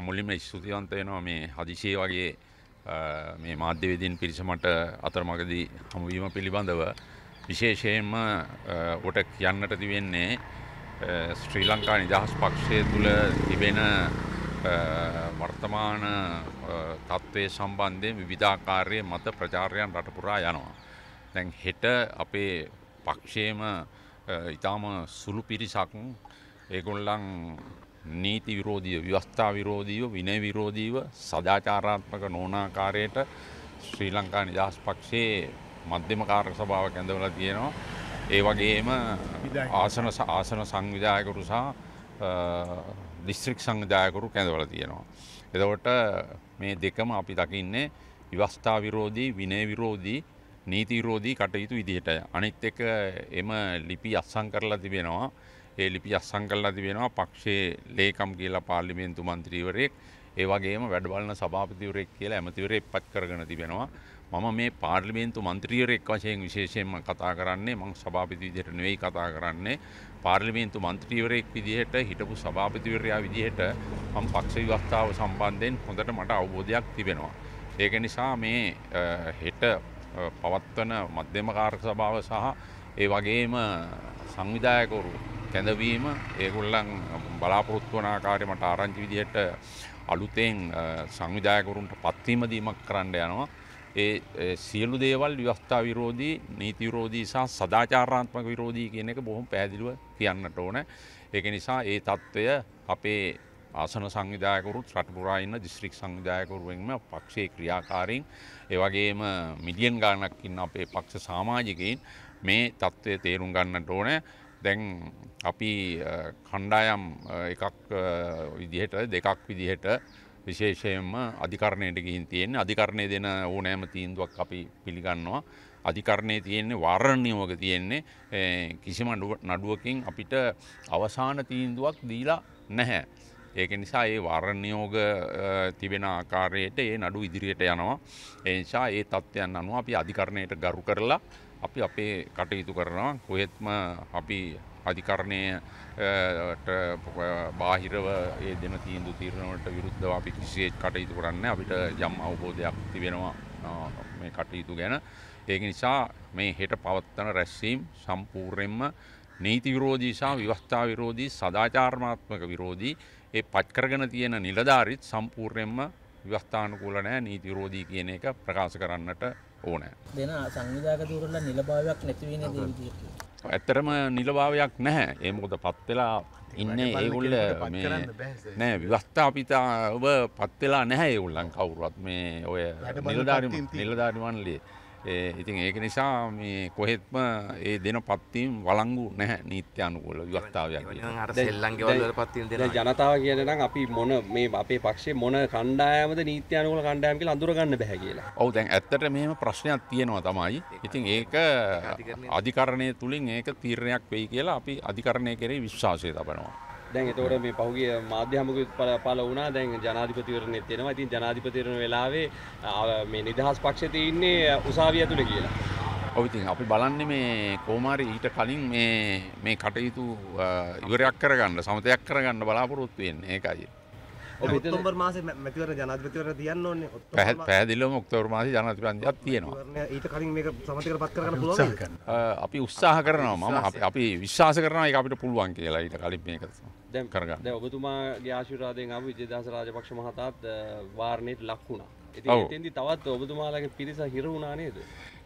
මුලින්ම ස්තුතිවන්ත වෙනවා මේ හදිසිය වගේ මේ මාධ්‍යවේදීන් පිරිස මට අතරමඟදී හමුවීම පිළිබඳව විශේෂයෙන්ම ඔට කියන්නට තිබෙන්නේ ශ්‍රී ලංකා නිදහස් පක්ෂය තුළ තිබෙන වර්තමාන තත්ත්වය සම්බන්ධයෙන් විවිධාකාරය මත ප්‍රචාරයන් රටපුරා යනවා. දැන් හෙට අපේ පක්ෂයම ඉතාම සුළු පිරිසක් ඒගොල්ලන් නීති විරෝධීව ව්‍යවස්ථා විරෝධීව විනය විරෝධීව සදාචාරාත්මක නෝනාකාරයට ශ්‍රී ලංකා නිදහස් පක්ෂයේ මධ්‍යම කාර්ය සභාවක් ඇඳවලා තියෙනවා. ඒ වගේම ආසන ආසන සංවිධායකරු සහ දිස්ත්‍රික් සංවිධායකරු කැඳවල තියෙනවා. එතකොට මේ දෙකම අපි දකින්නේ විවස්ථා විරෝධී විනය විරෝධී නීති විරෝධී කටයුතු විදිහට. අනිත් එක එම ලිපි අත්සන් කරලා තිබෙනවා. ඒ ලිපි අත්සන් කරලා තිබෙනවා පක්ෂයේ ලේකම් කියලා පාර්ලිමේන්තු මන්ත්‍රීවරයෙක් ඒ වගේම වැඩබලන සභාපතිවරයෙක් කියලා ඇමතිවරයෙක් පත් කරගෙන තිබෙනවා. මම මේ පාර්ලිමේන්තු මන්ත්‍රීවරයෙක් වශයෙන් විශේෂයෙන්ම කතා කරන්නේ මං සභාපති විදිහට නෙවෙයි කතා කරන්නේ පාර්ලිමේන්තු මන්ත්‍රීවරයෙක් විදිහට හිටපු සභාපතිවරයා විදිහට මම පක්ෂ ව්‍යවස්ථාව සම්බන්ධයෙන් හොඳට මට අවබෝධයක් තිබෙනවා. ඒක නිසා මේ හෙට පවත්වන මධ්‍යම කාර්ක සභාව සහ ඒ වගේම සංවිධායකවරු කැඳවීම ඒගොල්ලන් බලාපොරොත්තු වන ආකාරයට ආරංචි විදිහට අලුතෙන් සංවිධායකවරුන්ට පත්වීම දීමක් කරන්න යනවා. ඒ සියලු දේවල් ව්‍යවස්ථා විරෝධී, නීති විරෝධී සහ සදාචාරාත්මක විරෝධී කියන එක බොහොම පැහැදිලිව කියන්නට ඕන. ඒක නිසා ඒ తত্ত্বය අපේ ආසන සංවිධායකවරුත් රට පුරා ඉන්න දිස්ත්‍රික් සංවිධායකවරුන්ම පක්ෂයේ ක්‍රියාකාරීන් ඒ වගේම මිලියන් ගණනක් ඉන්න අපේ පක්ෂ සමාජිකයින් මේ తত্ত্বය තේරුම් ගන්නට ඕනේ. දැන් අපි කණ්ඩායම් එකක් විදිහට දෙකක් විදිහට විශේෂයෙන්ම අධිකරණයට ගිහින් තියෙන්නේ අධිකරණය දෙන ඕනෑම තීන්දුවක් අපි පිළිගන්නවා අධිකරණයේ තියෙන්නේ වාරණ්‍යයෝග තියෙන්නේ කිසිම නඩුවකින් අපිට අවසාන තීන්දුවක් දීලා නැහැ. ඒක නිසා ඒ වාරණ්‍යයෝග තිබෙන ආකාරයට ඒ නඩු ඉදිරියට යනවා. ඒ නිසා ඒ තත්ත්වයන් අනුව අපි අධිකරණයට ගරු කරලා අපි අපේ කටයුතු කරනවා. කොහෙත්ම අපි අධිකරණයට බාහිරව ඒ දෙන තීන්දු තීරණවලට විරුද්ධව අපි කිසිසේත් කටයුතු කරන්නේ අපිට යම් අවබෝධයක් තිබෙනවා මේ කටයුතු ගැන. ඒක නිසා මේ හෙට පවත්වන රැස්වීම් සම්පූර්ණයෙන්ම නීති විරෝධී සහ විවස්ථා විරෝධී සදාචාරාත්මක විරෝධී ඒ පත් කරගෙන තියෙන නිලධාරීත් සම්පූර්ණයෙන්ම විවස්ථානුකූල නැහැ නීති විරෝධී කියන එක ප්‍රකාශ කරන්නට ඕනෑ. දෙන සංවිධායකතුරලා නිලභාවයක් නැති වෙන දේ විදිහට. ඇත්තරම නිලභාවයක් නැහැ. ඒ මොකද පත්වෙලා ඉන්න ඒගුල්ල නෑ විවස්ථාපිතාව පත්වෙලා නැහැ ඒගුල්ලන්. කවුරුවත් මේ ඔය නිලධාරි නිලධාරිමන්ලේ ඉතින් ඒක නිසා මේ කොහෙත්ම ඒ දෙන පත්වීම් වලංගු නැහැ නීත්‍ය අනුකූල විවස්ථාවයක් ජනතාව කියනනම් අපි මොන මේ අපේ පක්ෂේ මොන කණ්ඩායමද නීත්‍ය අනුකූල කණ්ඩායම් කියලා අඳුරගන්න බැහැ කියලා. ඔව් දැන් ඇත්තට මෙහෙම ප්‍රශ්නයක් තියෙනවා තමයි. ඉතින් ඒක අධිකරණය තුලින් ඒක තීරණයක් වෙයි කියලා අපි අධිකරණය කෙරෙහි විශ්වාසය තබනවා. දැන් එතකොට මේ පහුගිය මාධ්‍ය හමුවක පළ වුණා දැන් ජනාධිපතිවරණෙත් තියෙනවා. ඉතින් ජනාධිපතිවරණ වෙලාවේ මේ නිදහස් පක්ෂේ තින්නේ උසාවිය ඇතුලේ කියලා. ඔව් ඉතින් අපි බලන්නේ මේ කොහොමාරි ඊට කලින් මේ මේ කටයුතු ඉවරයක් කරගන්න සමතයක් කරගන්න බලාපොරොත්තු වෙන්නේ ඒකයි. ඔක්තෝබර් මාසේ මැතිවර ජනාධිපතිවර තියන්න ඕනේ. පැහැදිලිවම ඔක්තෝබර් මාසේ ජනාධිපතියක් තියෙනවා. ඊට කලින් මේක සමතයකට පත් කරගන්න පුළුවන් අපි උත්සාහ කරනවා මම. අපි විශ්වාස කරනවා ඒක අපිට පුළුවන් කියලා ඊට කලින් මේක දැන් කරගන්න. දැන් ඔබතුමාගේ ආශිර්වාදයෙන් ආපු විජේදාස රාජපක්ෂ මහතාත් වාරණයට ලක් වුණා. ඉතින් එතෙන්දි තවත් ඔබතුමාලගේ පිරිස හිර වුණා නේද?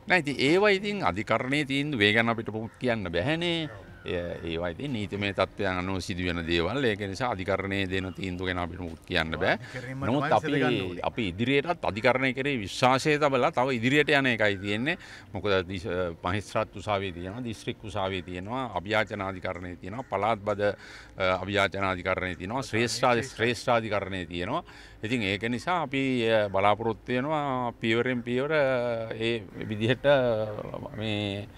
නෑ ඉතින් ඒවා ඉතින් අධිකරණයේ තියෙන වේ ගැන අපිට කියන්න බැහැනේ ඒවා ඉතින් නීතිමය තත්ත්වයන් අනුව සිදුවෙන දේවල් ඒක නිසා අධිකරණයේ දෙන තීන්දුව ගැන අපිට මුත් කියන්න බෑ. නමුත් අපි අපි ඉදිරියටත් අධිකරණය කරේ විශ්වාසය තබලා තව ඉදිරියට යන එකයි තියෙන්නේ. මොකද මහේස්ත්‍රාත් උසාවියේ තියෙනවා, දිස්ත්‍රික් උසාවියේ තියෙනවා, අභියාචනාධිකරණයේ තියෙනවා, පළාත් බද අභියාචනාධිකරණයේ තියෙනවා, ශ්‍රේෂ්ඨ ශ්‍රේෂ්ඨාධිකරණයේ තියෙනවා. ඉතින් ඒක නිසා අපි බලාපොරොත්තු වෙනවා පියවරෙන් පියවර ඒ විදිහට මේ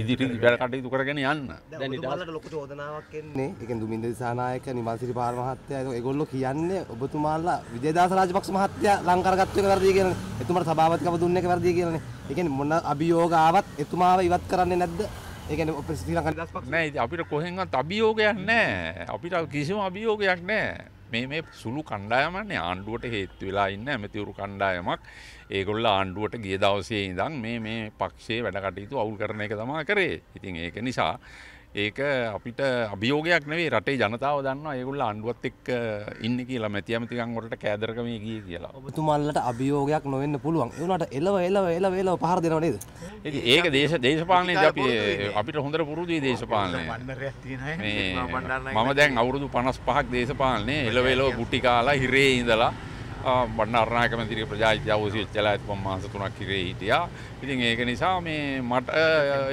ඉදිරි වැඩ කටයුතු කරගෙන යන්න. දැන් නිදහසට ලොකු චෝදනාවක් එන්නේ. ඒ කියන්නේ දුමින්ද දිසානායක නිමල්සිරි පාර මහත්තයා ඒගොල්ලෝ කියන්නේ ඔබතුමාලා විජේදාස රාජපක්ෂ මහත්තයා ලං කරගත්ත එක වැරදි කියලානේ. එතුමාට සභාපතිකම දුන්න එක වැරදි කියලානේ. ඒ කියන්නේ මොන අභියෝග ආවත් එතුමාව ඉවත් කරන්නේ නැද්ද? ඒ කියන්නේ ශ්‍රී ලංකා නිදහස් පක්ෂ නෑ අපිට කොහෙන්වත් අභියෝගයක් නෑ. අපිට කිසිම අභියෝගයක් නෑ. මේ මේ සුළු කණ්ඩායමන්නේ ආණ්ඩුවට හේත්තු වෙලා ඉන්න ඇමතිවරු කණ්ඩායමක්. ඒගොල්ල ආණ්ඩුවට ගිය දවසේ ඉඳන් මේ මේ පක්ෂයේ වැඩකටයුතු අවුල් කරන එක තමා කරේ. ඉතින් ඒක නිසා ඒක අපිට අභියෝගයක් නෙවේ රටේ ජනතාව දන්න ඒගොල්ල අන්ඩුවත් එක් ඉන්න කියලා මැති ඇමතිකන්ගොට කෑදරකම ගිය කියලා. ඔබතුමාල්ලට අභියෝගයක් නොවෙන්න පුළුවන්. ඒනට එලව එලව එල වෙලා පහර දෙනව නේද? ඉතින් ඒක දේශ දේශපාලනය අපි අපිට හොඳර පුරුදුී දේශපාලනය. මම දැන් අවුරුදු පනස් පහක් දේශපාලනය එලවෙලෝ ගුටි කාලා හිරේ ඉඳලා බණ්ඩාරනායක මැතිරි ප්‍රජායිත්‍ය අවසි වෙච්චලා ඇති මාස තුනක් කිරේ හිටියා. ඉතින් ඒක නිසා මේ මට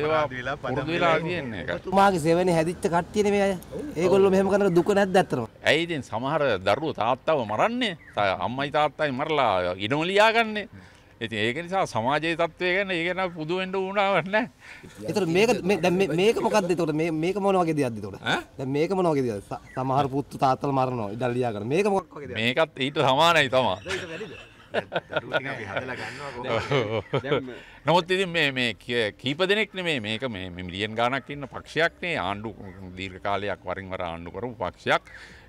ඒවා පුරුදු වෙලා තියෙන්නේ එක. තුමාගේ සෙවනේ හැදිච්ච කට්ටියන මේ අය. ඒගොල්ලෝ මෙහෙම කරන දුක නැද්ද ඇත්තටම? ඇයි ඉතින් සමහර දරුවෝ තාත්තව මරන්නේ? අම්මයි තාත්තයි මරලා ඉඩම ලියාගන්නේ ඉතින් ඒක නිසා සමාජයේ තත්ත්වය ගැන ඒක නම් පුදු වෙන්න උනාවක් නැහැ. ඒතර මේක දැන් මේක මොකද්ද ඒතකොට මේ මේක මොන වගේ දෙයක්ද ඒතකොට? දැන් මේක මොන වගේ දෙයක්ද? සමහර පුත්තු තාත්තලා මරනවා ඉඩල් ලියා ගන්න. මේක මොකක් වගේ දෙයක්ද? මේකත් ඊට සමානයි තමයි. නමුත් ඉතින් මේ මේ කීප දෙනෙක් නෙමේ මේක මේ මිලියන් ගාණක් ඉන්න පක්ෂයක් නේ ආණ්ඩු දීර්ඝ කාලයක් වරින් වර ආණ්ඩු කරපු පක්ෂයක්.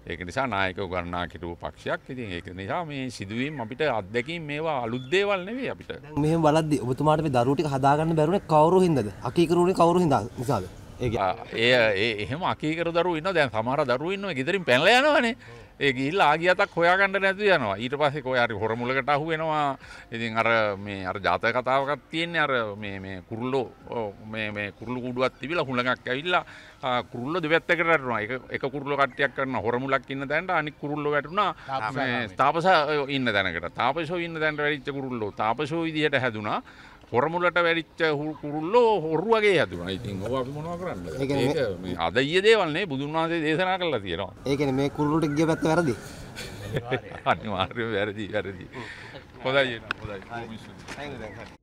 ඒක නිසා නායකව ගණනා කිරුව පක්ෂයක් ඉතින් ඒක නිසා මේ සිදුවීම් අපිට අත්දැකීම් මේවා අලුත් දේවල් නෙවෙයි අපිට. දැන් මෙහෙම බලද්දි ඔබතුමාට මේ දරුවෝ ටික හදාගන්න බැරුනේ කවුරු හින්දාද? අකීකරුනේ කවුරු හින්දා නිසාද? ඒ ඒ එහෙම අකීකර දරුවෝ ඉන්නවා දැන් සමහර දරුවෝ ඉන්නවා ගෙදරින් පැනලා යනවනේ. ඒ ගිහිල්ලා ආගියතක් හොයාගන්න නැතුව යනවා. ඊට පස්සේ කොහේ හරි හොරමුලකට අහු වෙනවා. ඉතින් අර මේ අර ජාතක කතාවකක් තියෙන්නේ අර මේ මේ කුරුල්ලෝ මේ මේ කුරුළු කුඩුවක් තිබිලා හුලඟක් ඇවිල්ලා කුරුල්ලෝ දෙපැත්තකට වැටුණා. එක එක කුරුල්ලෝ කට්ටියක් කරන හොරමුලක් ඉන්න තැනට අනිත් කුරුල්ලෝ වැටුණා මේ තාපස ඉන්න තැනකට. තාපසෝ ඉන්න තැනට වැඩිච්ච කුරුල්ලෝ තාපසෝ විදිහට හැදුනා. හොරමුලට වැඩිච්ච කුරුල්ලෝ හොරු වගේ හැදුනා. ඉතින් ඔය අපි මොනවද කරන්නද? ඒක මේ අද ඊයේ දේවල් නේ බුදුන් වහන්සේ දේශනා කළා තියෙනවා. ඒ කියන්නේ මේ කුරුල්ලට ගිය පැත්ත වැරදි. අනිවාර්යයෙන් වැරදි වැරදි. හොඳයි හොඳයි.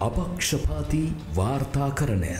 අපක්ෂපාති වාර්තාකරණය.